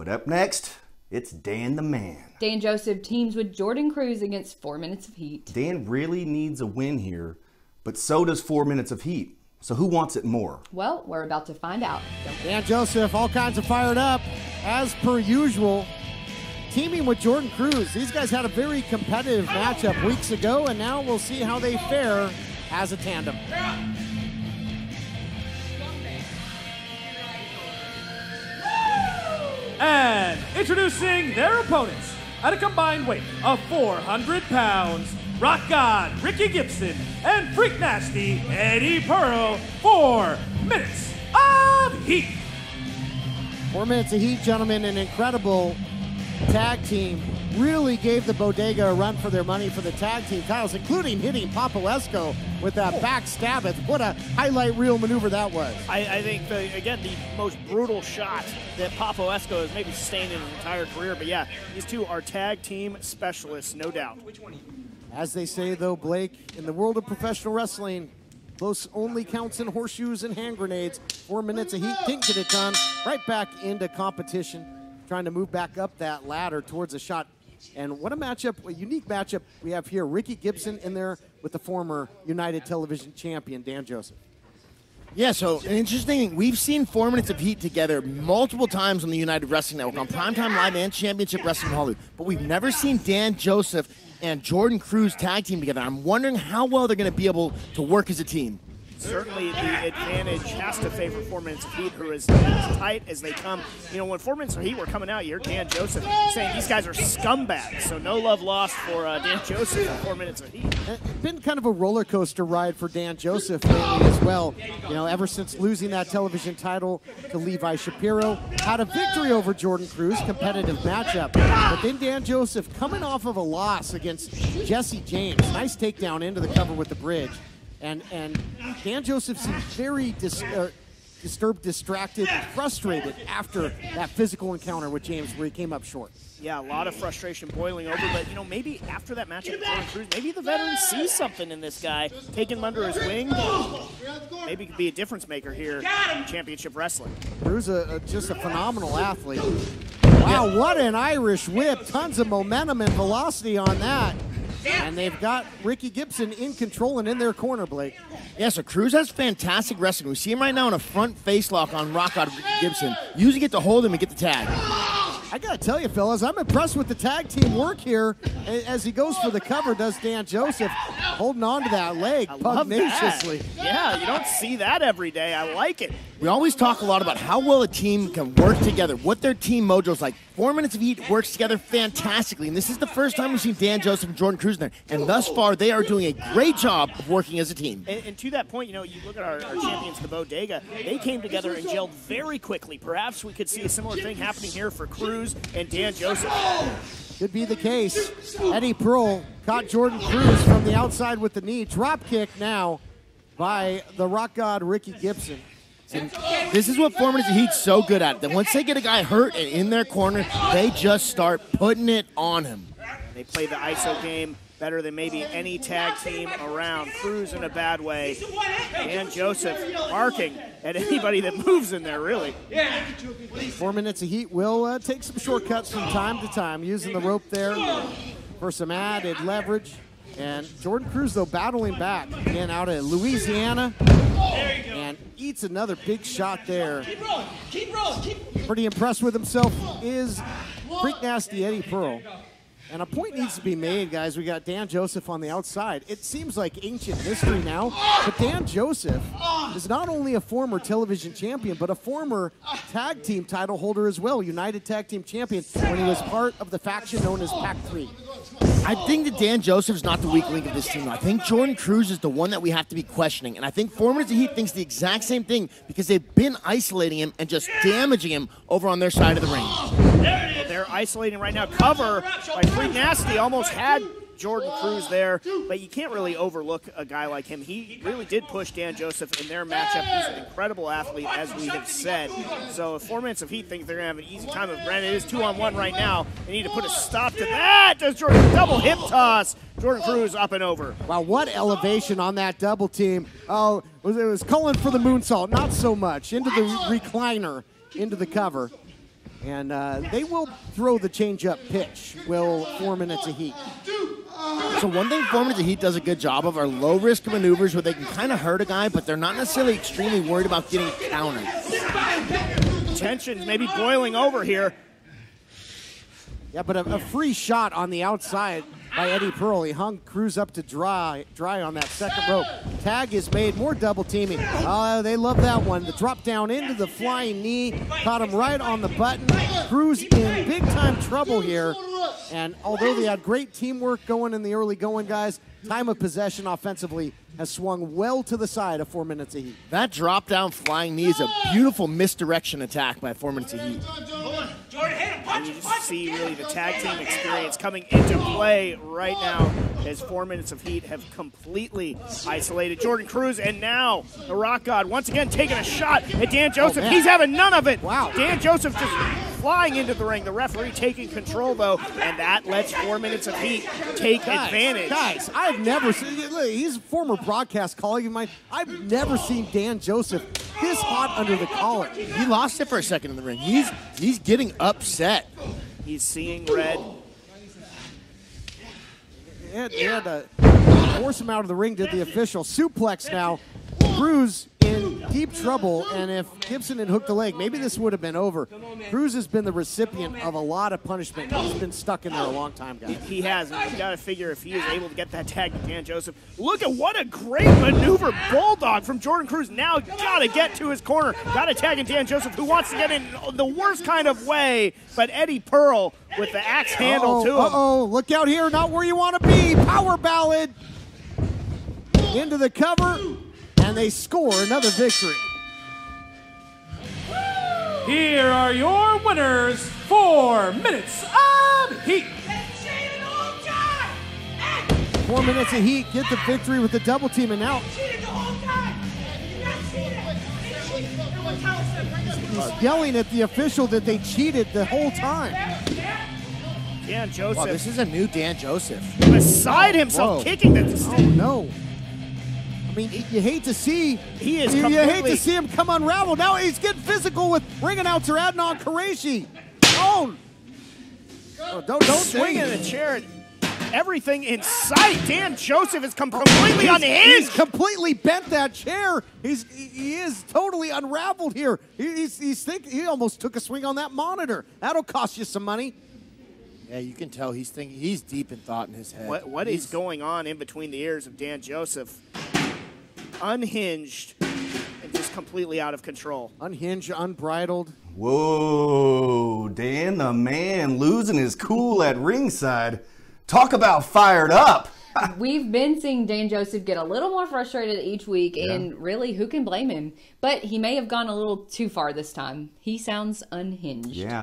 But up next, it's Dan the Man. Dan Joseph teams with Jordan Cruz against four minutes of heat. Dan really needs a win here, but so does four minutes of heat. So who wants it more? Well, we're about to find out. Dan Joseph, all kinds of fired up, as per usual. Teaming with Jordan Cruz. These guys had a very competitive matchup weeks ago, and now we'll see how they fare as a tandem. And introducing their opponents at a combined weight of 400 pounds, Rock God Ricky Gibson and Freak Nasty Eddie Pearl, four minutes of heat. Four minutes of heat, gentlemen, an incredible tag team. Really gave the Bodega a run for their money for the tag team titles, including hitting Esco with that back stab. What a highlight reel maneuver that was. I, I think, the, again, the most brutal shot that Esco has maybe sustained in his entire career. But yeah, these two are tag team specialists, no doubt. As they say, though, Blake, in the world of professional wrestling, close only counts in horseshoes and hand grenades. Four minutes of heat didn't get it done. Right back into competition, trying to move back up that ladder towards a shot. And what a matchup, a unique matchup we have here. Ricky Gibson in there with the former United Television champion, Dan Joseph. Yeah, so an interesting thing, we've seen four minutes of heat together multiple times on the United Wrestling Network, on Primetime Live and Championship Wrestling Hollywood, but we've never seen Dan Joseph and Jordan Cruz tag team together. I'm wondering how well they're going to be able to work as a team certainly the advantage has to favor four minutes heat, who is as tight as they come. You know, when four minutes heat were coming out, you heard Dan Joseph saying these guys are scumbags. So no love lost for uh, Dan Joseph in four minutes of heat. It's been kind of a roller coaster ride for Dan Joseph lately as well. You know, ever since losing that television title to Levi Shapiro, had a victory over Jordan Cruz, competitive matchup. But then Dan Joseph coming off of a loss against Jesse James. Nice takedown into the cover with the bridge. And and Dan Joseph seems very dis, uh, disturbed, distracted, frustrated after that physical encounter with James where he came up short. Yeah, a lot of frustration boiling over, but you know, maybe after that match with Jordan Cruz, maybe the veteran sees something in this guy, taking him under his wing. Maybe could be a difference maker here in championship wrestling. Cruz a, a, just a phenomenal athlete. Wow, what an Irish whip. Tons of momentum and velocity on that. And they've got Ricky Gibson in control and in their corner, Blake. Yeah, so Cruz has fantastic wrestling. We see him right now in a front face lock on Rock Gibson. Usually get to hold him and get the tag. I got to tell you, fellas, I'm impressed with the tag team work here. As he goes for the cover, does Dan Joseph holding on to that leg pugnaciously. That. Yeah, you don't see that every day. I like it. We always talk a lot about how well a team can work together, what their team mojo's like. Four Minutes of Heat works together fantastically, and this is the first time we've seen Dan Joseph and Jordan Cruz in there. And thus far, they are doing a great job of working as a team. And, and to that point, you know, you look at our, our, champions, the Bodega, they came together and gelled very quickly. Perhaps we could see a similar thing happening here for Cruz and Dan Joseph. Could be the case. Eddie Pearl caught Jordan Cruz from the outside with the knee. Drop kick now by the rock god Ricky Gibson. And this is what Four Minutes of Heat's so good at. That once they get a guy hurt and in their corner, they just start putting it on him. They play the ISO game better than maybe any tag team around. Cruz in a bad way. And Joseph barking at anybody that moves in there, really. Four minutes of heat will uh, take some shortcuts from time to time, using the rope there for some added leverage. And Jordan Cruz, though, battling back again out of Louisiana. And eats another big shot there. Keep rolling. Keep rolling. Keep Pretty impressed with himself is Freak Nasty Eddie Pearl. And a point needs to be made, guys. We got Dan Joseph on the outside. It seems like ancient history now, but Dan Joseph is not only a former television champion, but a former tag team title holder as well, United Tag Team Champion, when he was part of the faction known as Pac 3. I think that Dan Joseph's not the weak link of this team. I think Jordan Cruz is the one that we have to be questioning. And I think Minutes of Heat thinks the exact same thing because they've been isolating him and just damaging him over on their side of the ring. They're isolating right now. Cover by Freak Nasty almost had Jordan Cruz there, but you can't really overlook a guy like him. He really did push Dan Joseph in their matchup. He's an incredible athlete, as we have said. So if four minutes of heat think they're going to have an easy time of granted, it is two on one right now. They need to put a stop to that. Does Jordan double hip toss? Jordan Cruz up and over. Wow, what elevation on that double team. Oh, it was calling for the moonsault. Not so much. Into the recliner, into the cover. And uh, they will throw the changeup pitch. Will four minutes of heat. So one thing four minutes of heat does a good job of are low risk maneuvers where they can kind of hurt a guy, but they're not necessarily extremely worried about getting countered. Tensions maybe boiling over here. Yeah, but a, a free shot on the outside by Eddie Pearl. He hung Cruz up to dry, dry on that second rope. Tag is made, more double teaming. Uh, they love that one. The drop down into the flying knee, caught him right on the button. Cruz in big time trouble here. And although they had great teamwork going in the early going, guys, time of possession offensively has swung well to the side of four minutes of heat. That drop down flying knee is a beautiful misdirection attack by four minutes of heat. And you just see really the tag team experience coming into play right now as four minutes of heat have completely isolated Jordan Cruz. And now the Rock God once again taking a shot at Dan oh, Joseph. man. He's having none of it. Wow. Dan Joseph just flying into the ring. The referee taking control though, and that lets four minutes of heat take Guys, advantage. Guys, I've never seen. Look, he's a former broadcast colleague of mine. I've never seen Dan Joseph this hot under the collar. He lost it for a second in the ring. He's he's getting upset. He's seeing red. They had, to force him out of the ring. Did the official suplex now? Cruz in deep trouble, and if Gibson had hooked the leg, maybe this would have been over. Cruz has been the recipient of a lot of punishment. He's been stuck in there a long time, guys. He has. You got to figure if he is able to get that tag to Dan Joseph. Look at what a great maneuver, bulldog from Jordan Cruz. Now got to get to his corner. Got to tag in Dan Joseph, who wants to get in the worst kind of way. But Eddie Pearl with the axe handle to him. Uh-oh, look out here, not where you want to be. Power ballad into the cover, and they score another victory. Here are your winners. Four minutes of heat. Four minutes of heat, get the victory with the double team, and now he's yelling at the official that they cheated the whole time. Dan Wow, Joseph this is a new Dan Joseph. beside himself, Whoa. kicking the Oh no! I mean, you hate to see He is you, you hate to see him come unraveled. Now he's getting physical with ring announcer Adnan Qureshi. Oh, oh don't don't swinging say- the chair. Everything in sight. Dan Joseph has come completely He's- unhinged. He's completely bent that chair. He's he he is totally unraveled here. He, he's he's think he almost took a swing on that monitor. That'll cost you some money. Yeah, you can tell he's thinking he's deep in thought in his head. What what is He's- going on in between the ears of Dan Joseph? Unhinged and just completely out of control. Unhinged, unbridled. Whoa, Dan the man losing his cool at ringside. Talk about fired up. We've been seeing Dan Joseph get a little more frustrated each week, and really, who can blame him? But he may have gone a little too far this time. He sounds unhinged. Yeah.